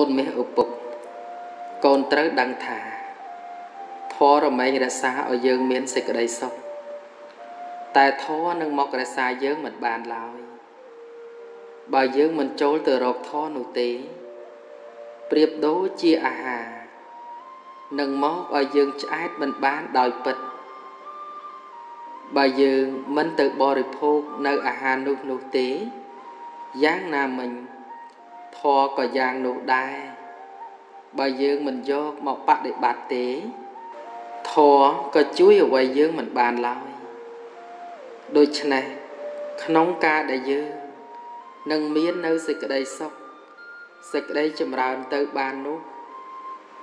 ូនមាសឪពុក កូនត្រូវដឹងថាធម៌រមែងរក្សាឲ្យយើងមានសេចក្តីសុខតែធម៌នឹងមករក្សាយើងមិនបានឡើយបើយើងមិនចូលទៅរកធម៌នោះទេប្រៀបដូចជាអាហារនឹងមកឲ្យយើងឆ្អែតមិនបានដោយពិតបើយើងមិនទៅបរិភោគនៅអាហារនោះនោះទេយ៉ាងណាមិញ ធម៌ក៏យ៉ាងនោះដែរបើយើងមិនយកមកបដិបត្តិទេធម៌ក៏ជួយអ្វីយើងមិនបានឡើយដូច្នេះក្នុងការដែលយើងនឹងមាននៅសេចក្តីសុខសេចក្តីចម្រើនទៅបាននោះ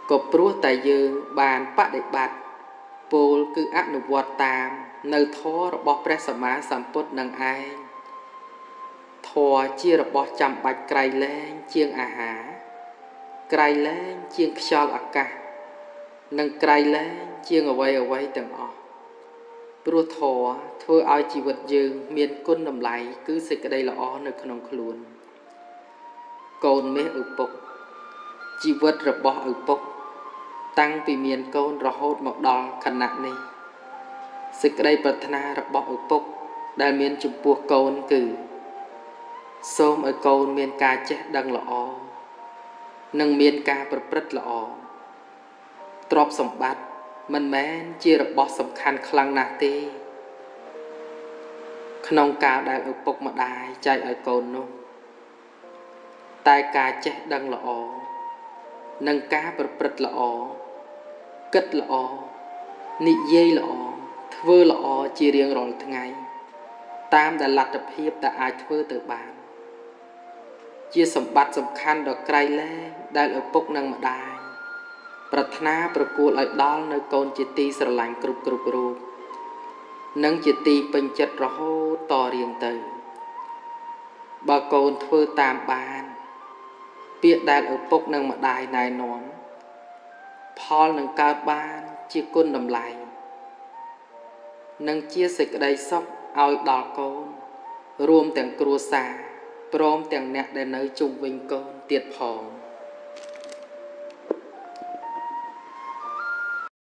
ក៏ព្រោះតែយើងបានបដិបត្តិពោលគឺអនុវត្តតាម នៅធម៌របស់ព្រះសម្មាសម្ពុទ្ធនឹងឯង ធម៌ជារបស់ចាំបាច់ក្រៃលែងជាងអាហារក្រៃលែងជាងខ្យល់អាកាស និងក្រៃលែងជាងអ្វីអ្វីទាំងអស់ព្រោះធម៌ធ្វើឲ្យជីវិតយើងមានគុណតម្លៃគឺសេចក្តីល្អនៅក្នុងខ្លួន កូនមាសឪពុក ជីវិតរបស់ឪពុក តាំងពីមានកូនរហូតមកដល់ខណៈនេះសេចក្តីប្រាថ្នារបស់ឪពុក ដែលមានចំពោះកូនគឺ សូមឲ្យកូនមានការចេះដឹងល្អនិងមានការប្រព្រឹត្តល្អទ្រព្យសម្បត្តិមិនមែនជារបស់សំខាន់ខ្លាំងណាស់ទេក្នុងកាលដែលឪពុកម្ដាយចែកឲ្យកូននោះ តែការចេះដឹងល្អនិងការប្រព្រឹត្តល្អគិតល្អនិយាយល្អធ្វើល្អជារៀងរាល់ថ្ងៃ តាមដែលលទ្ធភាពដែលអាចធ្វើទៅបាន ជាសម្បត្តិសំខាន់ដ៏ក្រៃលែងដែលឪពុកនិងម្ដាយប្រាថ្នាប្រគួលឲ្យដល់នៅកូនជាទីស្រឡាញ់គ្រប់គ្រប់រូបនិងជាទីពេញចិត្តរហូតតរៀងទៅបើកូនធ្វើតាមបាន ពាក្យដែលឪពុកនិងម្ដាយណែនាំផលនឹងកើតបានជាគុណតម្លៃនិងជាសេចក្តីសុខឲ្យដល់កូន រួមទាំងគ្រួសារ ព្រមទាំងអ្នកដែលនៅជុំវិញកូនទៀតផង